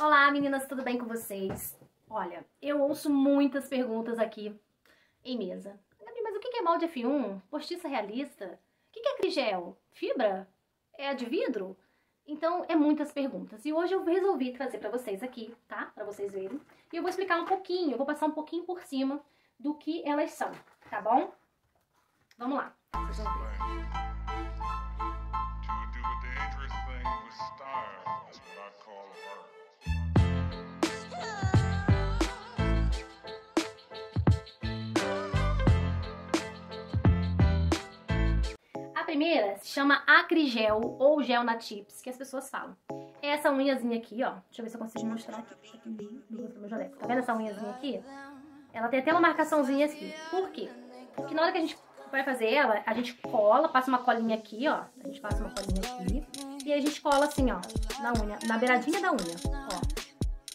Olá meninas, tudo bem com vocês? Olha, eu ouço muitas perguntas aqui em mesa. Mas o que é molde F1? Postiça realista? O que é crigel? Fibra? É de vidro? Então, é muitas perguntas. E hoje eu resolvi trazer pra vocês aqui, tá? Pra vocês verem. E eu vou explicar um pouquinho, eu vou passar um pouquinho por cima do que elas são, tá bom? Vamos lá. Vocês vão ver. Primeira se chama acrigel ou gel na chips, que as pessoas falam. É essa unhazinha aqui, ó. Deixa eu ver se eu consigo mostrar aqui. Tá vendo essa unhazinha aqui? Ela tem até uma marcaçãozinha aqui. Por quê? Porque na hora que a gente vai fazer ela, a gente cola, passa uma colinha aqui, ó. A gente passa uma colinha aqui. E a gente cola assim, ó, na unha, na beiradinha da unha, ó.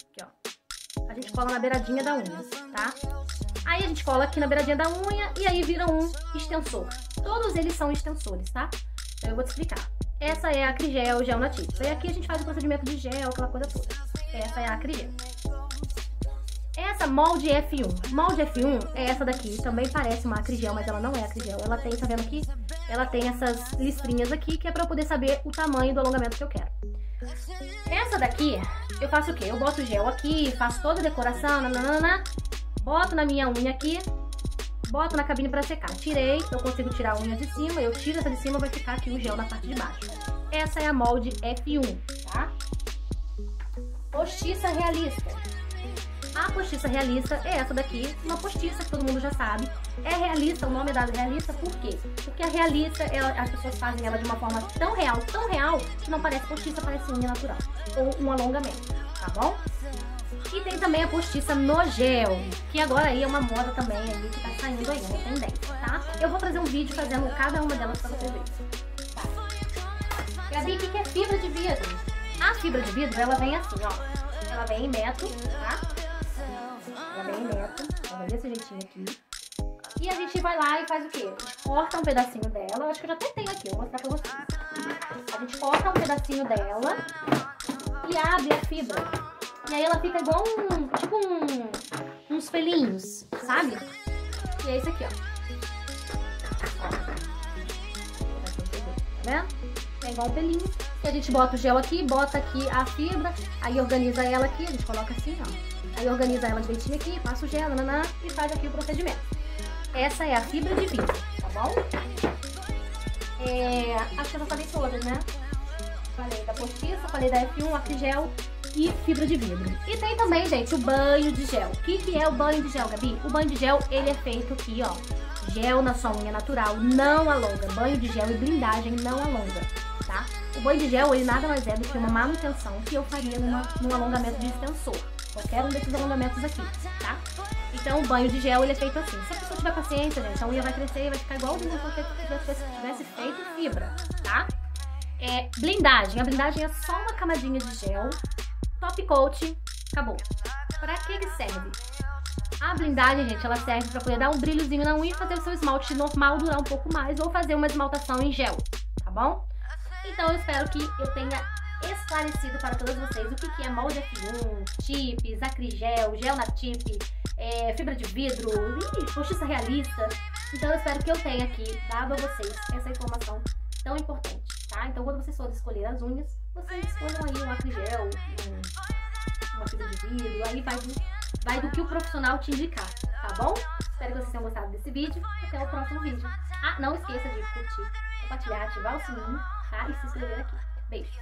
Aqui, ó. A gente cola na beiradinha da unha, tá? Aí a gente cola aqui na beiradinha da unha e aí vira um extensor. Todos eles são extensores, tá? Então eu vou te explicar. Essa é a Acrigel Gel na Tips. Aí aqui a gente faz o procedimento de gel, aquela coisa toda. Essa é a Acrigel. Essa molde F1. Molde F1 é essa daqui. Também parece uma acrigel, mas ela não é acrigel. Ela tem, tá vendo aqui? Ela tem essas listrinhas aqui, que é pra eu poder saber o tamanho do alongamento que eu quero. Essa daqui, eu faço o quê? Eu boto gel aqui, faço toda a decoração, nananana, boto na minha unha aqui, boto na cabine pra secar. Tirei, eu consigo tirar a unha de cima, eu tiro essa de cima, vai ficar aqui o gel na parte de baixo. Essa é a molde F1, tá? Postiça realista. A postiça realista é essa daqui, uma postiça que todo mundo já sabe. É realista, o nome é da realista por quê? Porque a realista, ela, as pessoas fazem ela de uma forma tão real, tão real, que não parece postiça, parece unha natural. Ou um alongamento, tá bom? E tem também a postiça no gel, que agora aí é uma moda também aí, que tá saindo aí, uma tendência, tá? Eu vou trazer um vídeo fazendo cada uma delas pra vocês verem. Tá. Gabi, o que que é fibra de vidro? A fibra de vidro, ela vem assim, ó. Ela vem em metro, tá? Ela vem em metro, ela vem desse jeitinho aqui. E a gente vai lá e faz o quê? A gente corta um pedacinho dela. Eu acho que eu já até tenho aqui, vou mostrar pra vocês. A gente corta um pedacinho dela e abre a fibra. E aí ela fica igual um, tipo um, uns pelinhos, sabe? E é isso aqui, ó. Tá vendo? É igual um pelinho. E a gente bota o gel aqui, bota aqui a fibra, aí organiza ela aqui, a gente coloca assim, ó. Aí organiza ela direitinho aqui, passa o gel, nananã, e faz aqui o procedimento. Essa é a fibra de vidro, tá bom? É, acho que eu já falei todas, né? Falei da postiça, falei da F1, acrigel e fibra de vidro. E tem também, gente, o banho de gel. O que, que é o banho de gel, Gabi? O banho de gel, ele é feito aqui, ó. Gel na sua unha natural, não alonga. Banho de gel e blindagem não alonga, tá? O banho de gel, ele nada mais é do que uma manutenção que eu faria numa, num alongamento de extensor. Qualquer um desses alongamentos aqui, tá? Então, o banho de gel, ele é feito assim. Se a pessoa tiver paciência, gente, a unha vai crescer e vai ficar igualzinho se você tivesse, tivesse feito fibra, tá? É, blindagem. A blindagem é só uma camadinha de gel, top coat, acabou. Pra que que serve? A blindagem, gente, ela serve pra poder dar um brilhozinho na unha e fazer o seu esmalte normal durar um pouco mais ou fazer uma esmaltação em gel, tá bom? Então, eu espero que eu tenha esclarecido para todos vocês o que, que é molde F1, chips, acrigel, gel na tip, é, fibra de vidro, ih, postiça realista. Então, eu espero que eu tenha aqui dado a vocês essa informação tão importante, tá? Então, quando vocês forem escolher as unhas, vocês escolham aí um acrigel, um, uma fibra de vidro, aí vai do, vai do que o profissional te indicar, tá bom? Espero que vocês tenham gostado desse vídeo. Até o próximo vídeo. Ah, não esqueça de curtir, compartilhar, ativar o sininho, tá? E se inscrever aqui. Beijo!